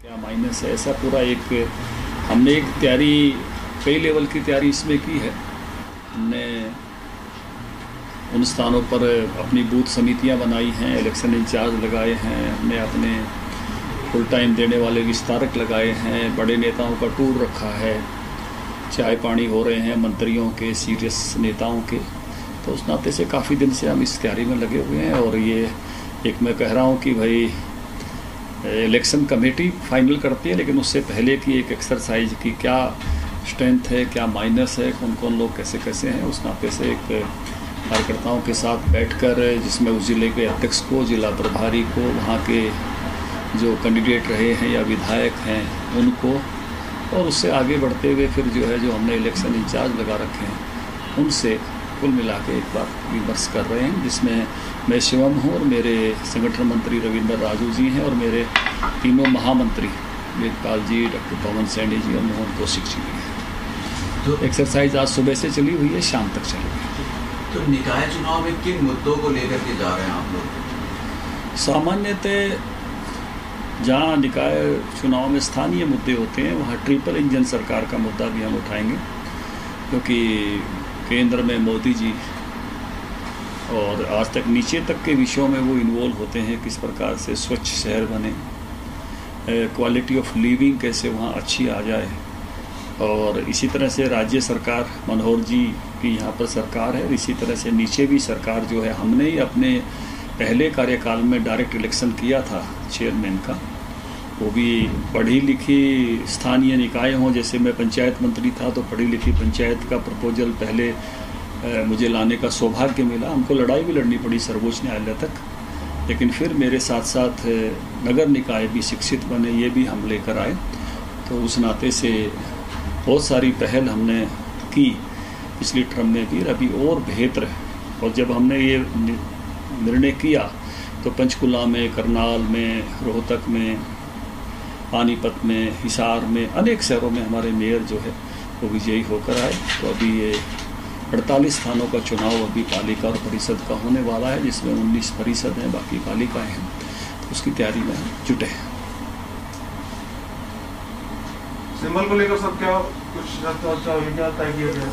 क्या माइनस है ऐसा पूरा एक, हमने एक तैयारी, कई लेवल की तैयारी इसमें की है। हमने उन स्थानों पर अपनी बूथ समितियाँ बनाई हैं इलेक्शन इंचार्ज लगाए हैं, हमने अपने फुल टाइम देने वाले विस्तारक लगाए हैं, बड़े नेताओं का टूर रखा है चाय पानी हो रहे हैं मंत्रियों के सीरियस नेताओं के। तो उस नाते से काफ़ी दिन से हम इस तैयारी में लगे हुए हैं और ये, एक मैं कह रहा हूँ कि भाई इलेक्शन कमेटी फाइनल करती है, लेकिन उससे पहले की एक एक्सरसाइज की क्या स्ट्रेंथ है, क्या माइनस है कौन कौन लोग कैसे कैसे हैं, उस नाते से एक कार्यकर्ताओं के साथ बैठकर, जिसमें उस ज़िले के अध्यक्ष को, जिला प्रभारी को, वहाँ के जो कैंडिडेट रहे हैं या विधायक हैं, उनको, और उससे आगे बढ़ते हुए फिर जो है, जो हमने इलेक्शन इंचार्ज लगा रखे हैं, उनसे कुल मिला के एक बार विमर्श कर रहे हैं जिसमें मैं शिवम हूँ और मेरे संगठन मंत्री रविंद्र राजू जी हैं और मेरे तीनों महामंत्री वेदपाल जी डॉक्टर पवन सैनी जी और मोहन कौशिक जी भी हैं। तो एक्सरसाइज आज सुबह से चली हुई है शाम तक चलेगी तो निकाय चुनाव में किन मुद्दों को लेकर के जा रहे हैं आप लोग? सामान्यतः जहाँ निकाय चुनाव में स्थानीय मुद्दे होते हैं वहाँ ट्रिपल इंजन सरकार का मुद्दा भी हम उठाएँगे क्योंकि केंद्र में मोदी जी और आज तक नीचे तक के विषयों में वो इन्वॉल्व होते हैं, किस प्रकार से स्वच्छ शहर बने क्वालिटी ऑफ़ लिविंग कैसे वहाँ अच्छी आ जाए। और इसी तरह से राज्य सरकार, मनोहर जी की यहाँ पर सरकार है इसी तरह से नीचे भी सरकार जो है, हमने ही अपने पहले कार्यकाल में डायरेक्ट इलेक्शन किया था चेयरमैन का। वो भी पढ़ी लिखी स्थानीय निकाय हों, जैसे मैं पंचायत मंत्री था तो पढ़ी लिखी पंचायत का प्रपोजल पहले मुझे लाने का सौभाग्य मिला। हमको लड़ाई भी लड़नी पड़ी सर्वोच्च न्यायालय तक। लेकिन फिर मेरे साथ साथ नगर निकाय भी शिक्षित बने, ये भी हम लेकर आए। तो उस नाते से बहुत सारी पहल हमने की, पिछली टर्म में भी अभी और बेहतर है। और जब हमने ये निर्णय किया तो पंचकुला में, करनाल में, रोहतक में पानीपत में हिसार में अनेक शहरों में हमारे मेयर जो है वो विजयी होकर आए। तो अभी ये अड़तालीस स्थानों का चुनाव अभी पालिका और परिषद का होने वाला है जिसमें उन्नीस परिषद हैं बाकी पालिकाएँ हैं। तो उसकी तैयारी में जुटे हैं। सिंबल को लेकर सब क्या कुछ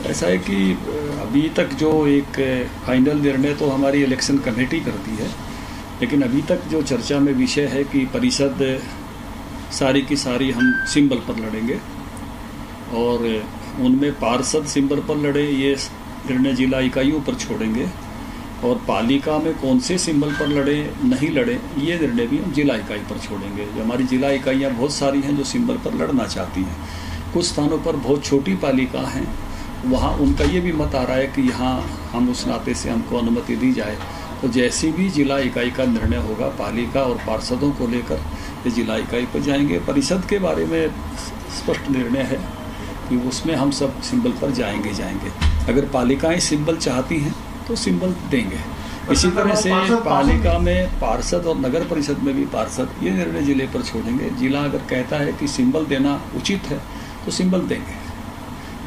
ऐसा है कि अभी तक जो एक फाइनल निर्णय तो हमारी इलेक्शन कमेटी करती है लेकिन अभी तक जो चर्चा में विषय है कि परिषद सारी की सारी हम सिंबल पर लड़ेंगे। और उनमें पार्षद सिंबल पर लड़े, ये निर्णय जिला इकाइयों पर छोड़ेंगे। और पालिका में कौन से सिंबल पर लड़े, नहीं लड़े, ये निर्णय भी हम जिला इकाई पर छोड़ेंगे। जो हमारी जिला इकाइयाँ बहुत सारी हैं जो सिंबल पर लड़ना चाहती हैं। कुछ स्थानों पर बहुत छोटी पालिका हैं, वहाँ उनका ये भी मत आ रहा है कि यहाँ हम उस नाते से हमको अनुमति दी जाए। तो जैसी भी जिला इकाई का निर्णय होगा, पालिका और पार्षदों को लेकर जिला इकाई पर जाएँगे परिषद के बारे में स्पष्ट निर्णय है कि उसमें हम सब सिंबल पर जाएँगे जाएँगे। अगर पालिकाएँ सिंबल चाहती हैं तो सिंबल देंगे। इसी तरह से पालिका में पार्षद और नगर परिषद में भी पार्षद ये निर्णय ज़िले पर छोड़ेंगे। जिला अगर कहता है कि सिंबल देना उचित है तो सिंबल देंगे।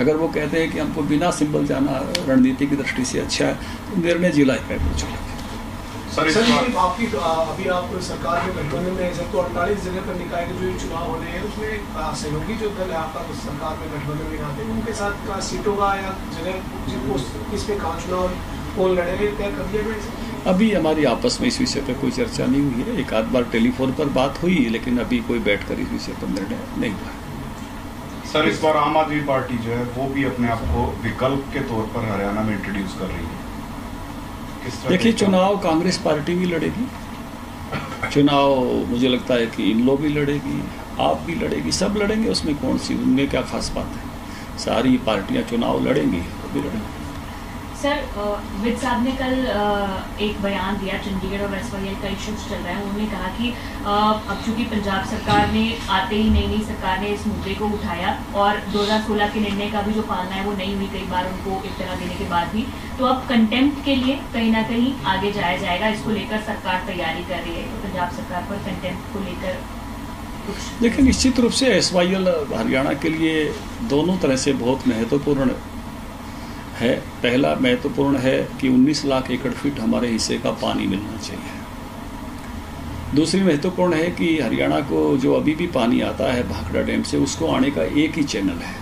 अगर वो कहते हैं कि हमको बिना सिंबल जाना रणनीति की दृष्टि से अच्छा है तो निर्णय जिला इकाई पर छोड़ेंगे। सर आपकी अभी आप सरकार में गठबंधन में जब तो अड़तालीस जगह पर निकाय के जो चुनाव होने हैं उसमें सहयोगी जो दल है आपका तो सरकार में गठबंधन में आते हैं उनके साथ का सीटों का या जगह किस पे कहाँ चुनाव कौन लड़ेंगे तय कर दिया गया अभी हमारी आपस में इस विषय पर कोई चर्चा नहीं हुई है। एक आध बार टेलीफोन पर बात हुई लेकिन अभी कोई बैठकर इस विषय पर निर्णय नहीं हुआ सर इस बार आम आदमी पार्टी जो है वो भी अपने आप को विकल्प के तौर पर हरियाणा में इंट्रोड्यूस कर रही है। देखिए चुनाव कांग्रेस पार्टी भी लड़ेगी। चुनाव मुझे लगता है कि इन लोग भी लड़ेगी आप भी लड़ेगी सब लड़ेंगे उसमें कौन सी उनमें क्या खास बात है? सारी पार्टियाँ चुनाव लड़ेंगी वो भी लड़ेंगी। सर विद साहब ने कल एक बयान दिया, चंडीगढ़ और वेस्ट बंगाल का इश्यूज़ चल रहा है। उन्होंने कहा कि अब चूँकि पंजाब सरकार ने आते ही नई नई सरकार ने इस मुद्दे को उठाया और 2016 के निर्णय का भी जो पालना है, वो नहीं हुई कई बार उनको इतना देने के बाद भी तो अब कंटेम्प्ट के लिए कहीं ना कहीं आगे जाया जाएगा। इसको लेकर सरकार तैयारी कर रही है। तो पंजाब सरकार पर कंटेम्प्ट को लेकर देखिए निश्चित रूप से एस हरियाणा के लिए दोनों तरह से बहुत महत्वपूर्ण है। पहला महत्वपूर्ण है कि 19 लाख एकड़ फीट हमारे हिस्से का पानी मिलना चाहिए। दूसरी महत्वपूर्ण है कि हरियाणा को जो अभी भी पानी आता है भाखड़ा डैम से, उसको आने का एक ही चैनल है।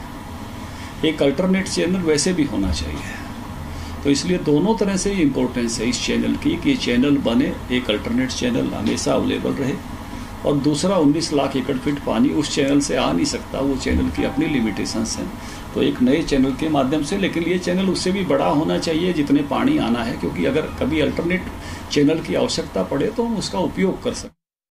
एक अल्टरनेट चैनल वैसे भी होना चाहिए। तो इसलिए दोनों तरह से इम्पोर्टेंस है इस चैनल की कि चैनल बने, एक अल्टरनेट चैनल हमेशा अवेलेबल रहे। और दूसरा 19 लाख एकड़ फीट पानी उस चैनल से आ नहीं सकता, वो चैनल की अपनी लिमिटेशंस हैं। तो एक नए चैनल के माध्यम से, लेकिन ये चैनल उससे भी बड़ा होना चाहिए जितने पानी आना है, क्योंकि अगर कभी अल्टरनेट चैनल की आवश्यकता पड़े तो हम उसका उपयोग कर सकते